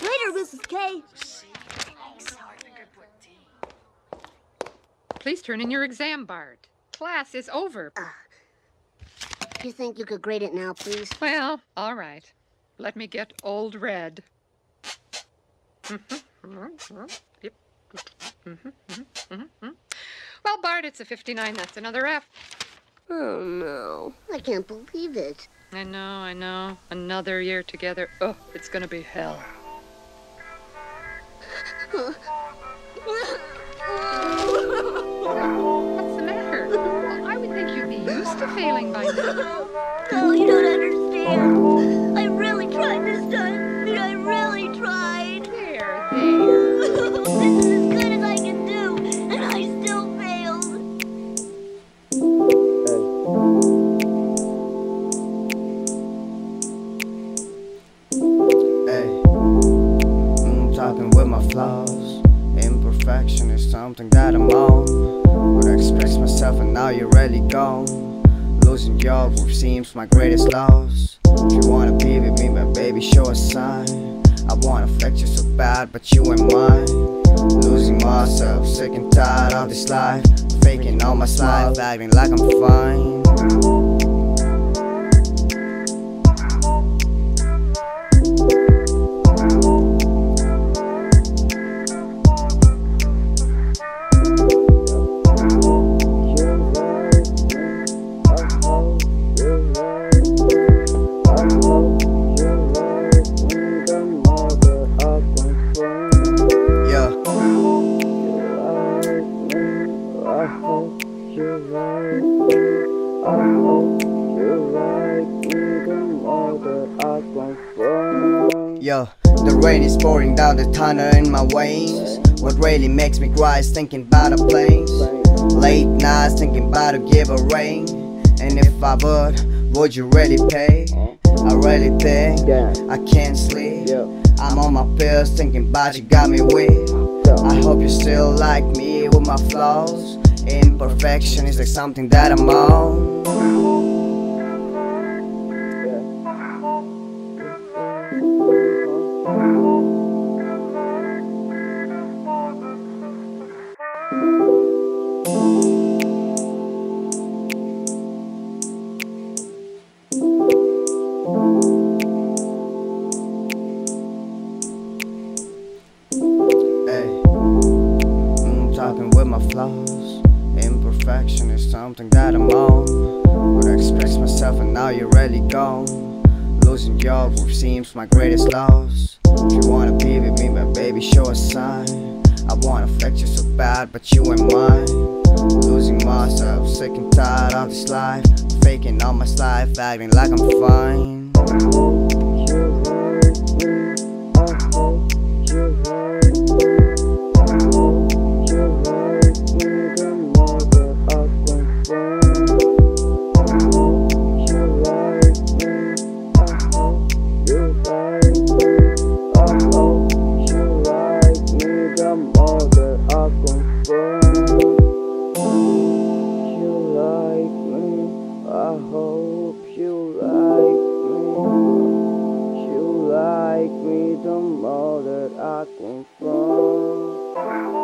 Later, Mrs. K. Please turn in your exam, Bart. Class is over. Ah. You think you could grade it now, please? Well, all right. Let me get Old Red. Yep. Well, Bart, it's a 59. That's another F. Oh, no. I can't believe it. I know, I know. Another year together. Oh, it's gonna be hell. What's the matter? Well, I would think you'd be used to failing by now. No, you don't understand. Something that I'm on. Would express myself and now you're really gone. Losing your seems my greatest loss. If you wanna be with me, my baby, show a sign. I wanna affect you so bad, but you ain't mine. Losing myself, sick and tired of this life. Faking all my slides, acting like I'm fine. Yo, the rain is pouring down the tunnel in my veins. What really makes me cry is thinking about the planes. Late nights thinking about to give a ring. And if I would, would you really pay? I really think I can't sleep. I'm on my pills thinking about you got me weak. I hope you still like me with my flaws. Imperfection is like something that I'm on. Imperfection is something that I'm on. Would express myself and now you're really gone. Losing your groove seems my greatest loss. If you wanna be with me, my baby, show a sign. I wanna affect you so bad, but you ain't mine. Losing myself, sick and tired of this life. Faking all my life, acting like I'm fine. rock and fall.